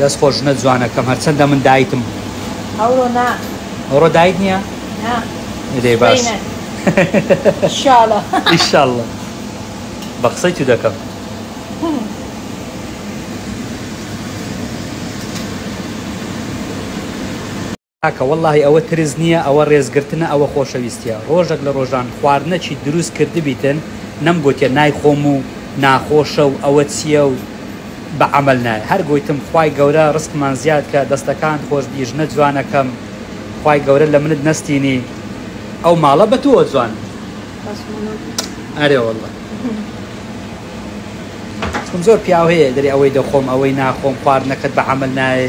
دەست خۆش ژنە جوانەکەم هەرچەندە من دایتم ئەوڕۆ نا ئەوڕۆ دایت نییە نا دەی باش سبەینە. شاڵە ئیشاڵڵە بە قسەی تو دەکەم کاکە وەڵاهی ئەوە ترس نیە ئەوە ڕێز گرتنە ئەوە خۆشەویستیە ڕۆژەک لە ڕۆژان خواردنە چیت دروست کردبیتن نەم گۆتیە نایخۆم و ناخۆشە و ئەوە چیە و بە عەمەل نایە هەر گۆیتم خوای گەورە ڕسقمان زیاد کە دەستەکانت خۆش بی ژنە جوانەکەم خوای گەورە لە منت نەستینی ئەو ماڵە بە تۆوە جوان بی ئەرێ وەڵا چون زۆر پیاو هەیە دەرێ ئەوەی دەخۆم ئەوەی ناخۆم خواردنەکەت بە عەمەل نایە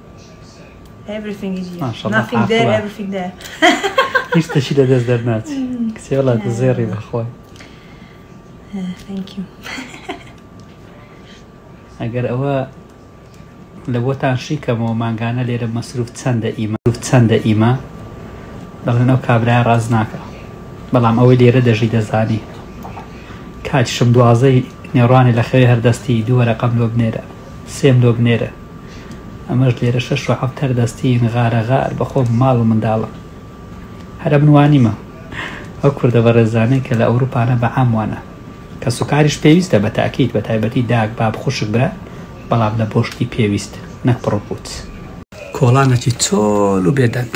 Everything is here. ماشاءاللە، Nothing there, عاقڵە. everything there. هیچ تەشی لە دەست دەرناچی کچێ وڵا تو زێڕی بەخۆی Thank you. ئەگەر ئەوە لە بۆتان شی کەمەوە مانگانە لێرە مەسروف چەندە ئیمە مەسروف چەندە ئیمە دەڵێن ئەو کابرای ڕاز ناکە بەڵام ئەوەی لێرە دەژی دەزانی کاتیشم دوازەی نێڕوانێ لە خەوێ هەردەستی دوو وەرەقەم لۆ بنێرە سێ مرۆڤ نێرە ئەمەش لێرە شەش و حەفت هەر دەستین غارە غار بەخۆم ماڵ و منداڵم هەر ئەمن وانیمە ئەو کوردە بەڕێزانەی کە لە ئەوروپانە بە عام وانە کەس و کاریش پێویستە بە تاکید بە تایبەتی داک باب خوشک برا بەڵام لە بۆ شتی پێویست نەک پڕوپوت کۆڵانێکی چۆل و بێدەنگ.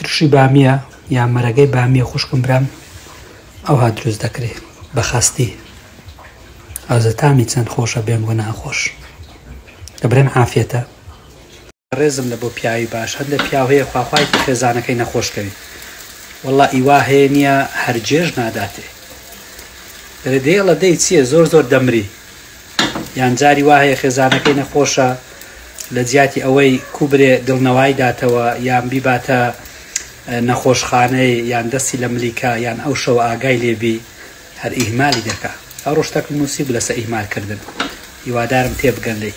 ترشی بامیە یان مەرەگەی بامیە خوشکم برام ئەوها دروست دەکری بە خەستی ئەزە تامی چەند خۆشە بێم بۆ ناخۆش دەبرێن عافێتە ڕێزم لە بۆ پیاوی باش هەندە پیاو هەیە خواخوای خێزانەکەی نەخۆشکەوی والله ئیوا هەیە نییە هەرجێژ ناداتێ دەێڵە دەی چییە زۆر زۆر دەمری یان جاری وا هەیە خێزانەکەی نەخۆشە لە جیاتی ئەوەی کوبرێ دڵنەوای داتەوە یان بیباتە نەخۆشخانەی یان دەستی لە ملیکا یان ئەو شەو ئاگای لێبی هەر ئیهمالی دەکا ئەو ڕشتەکم نووسی بوو لەسە ئیهمالکردن هیوادارم تێبگەن لێی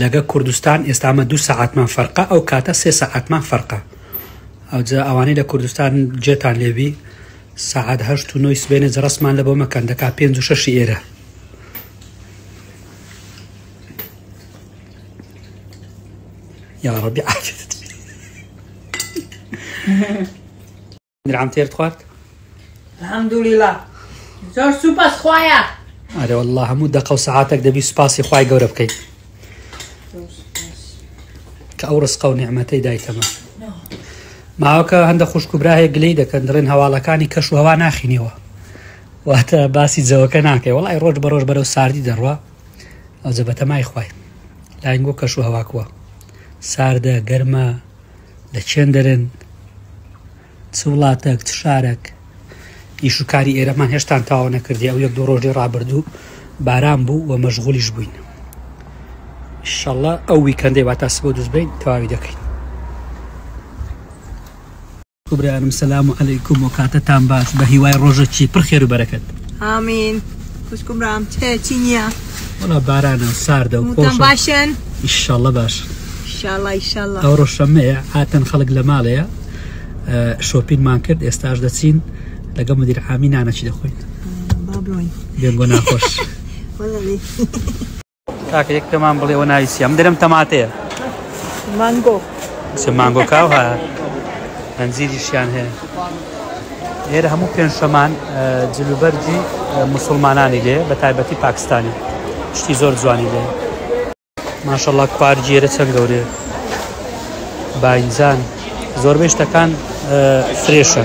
لەگە کوردستان ئێستا ئەمە دوو سەعاتمان فەرقە ئەو کاتە سێ سەعاتمان فەرقە ئەوجا ئەوانەی لە کوردستان جێتان لێبی سەعات هەشت و نۆی سبێنێ جەڕسمان لە بۆ مەکەن دەکا پێنج و شەشی ئێرە یا ڕبی عافێت درعم تێرت خوارد الحمدللە زۆر سوپاس خوایە ئەرێ والله هەموو دەقە و سەعاتێک دەبی سوپاسی خوای گەورە بکەیت کە ئەو ڕسقە و نیعممەتەی دایتەمە ماوەکە هەندە خوشک و براهەیە گلەی دەکەن دڵێن هەواڵەکانی کەش و هەوا ناخینیەوە واتە باسی جەوەکە ناکەی وڵی ڕۆژ بە ڕۆژ بەرەو ساردی دەڕوە ئەو جەبەتەمای خوای لاینگۆ کەش و هەواکووە ساردە گەرمە لە چێندرن چ وڵاتەک چ شارەک ئیش و کاری ئێرەمان هێشتان تاوا نەکردی ئەو یەک دوو ڕۆژی ڕابردوو باران بوو و مەژغولیش بووین شەڵە ئەو ویکەندەی وا تاس بۆ دزبین تەواوی دەکەین کوبرانم سەسلام و عەلەیکم و کاتەتان باش بە هیوای ڕۆژەکی پڕ خێر و بەرەکەت ئامین. خوشکم برام تکایەتی نییە وڵا بارانە و ساردە و خۆشە باشن ئیشەڵە باش ئەو ڕۆشەمەیە هاتن خەڵک لە ماڵەیە شۆپینمان کرد ئێستاش دەچین لەگە مدیر حامی نانەچی دەخۆین بێگۆ ناخۆش تاکە یەک پێمان بڵێ وە ناوی سیام درم تەماتەیە مانگۆ چ مانگۆ کاو هەیە ئەنجیریشیان هەیە لێرە هەموو پێنجشەمان جلوبەرجی مسلمانانی لێ بە تایبەتی پاکستانی شتی زۆر جوانی لێ ماشەڵا کوار گێرە چەند گەورێ باینجان زۆربەی شتەکان فرێشە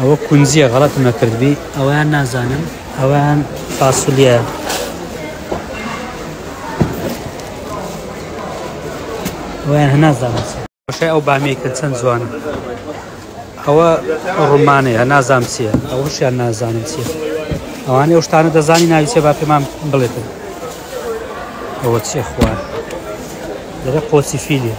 ئەوە کونجیە غەڵەتم ئەکردبی ئەوەیان نازانم ئەوەیان فاسولیایە. ئەوەیان هەنازانم چیە. باشای ئەو بامیەی کە چەند جوانە. ئەوە ڕومانەیە نازام چیە ئەوەشیان نازانم چیە. ئەوانەی ئەو شتانە دەزانی ناوی چێ با پێمان بڵێتن. ئەوە چیە خوار. دەبێ قۆچی فیلیە.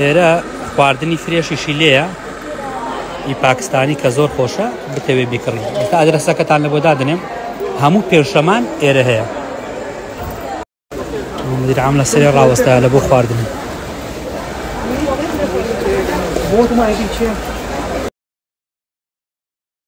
ئێرە خواردنی فرێشیشی لێیە ئی پاکستانی کە زۆر خۆشە بتەوێ بیکڕی ئێستا ئەدرسەکەتان لە بۆ دادنێم هەموو پێشەمان ئێرە هەیە مدیرام لە سەرێ ڕاوەستا لە بۆ خواردن بۆ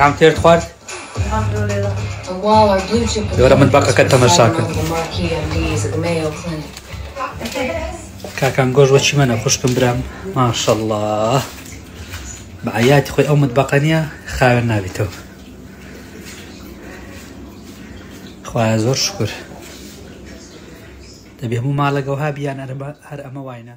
کام تێرت خوارد؟ لێرە من بەقەکە تەمەشا کرد کاکان گۆش وەچی منە خوشکم برام ماشەڵڵا بەعیاتی خۆی ئەو متبەقە نیە خاوێن نابێتەوە خوایە زۆر شکر دەبێ هەموو ماڵەگەوها بیان هەر ئەمە واینە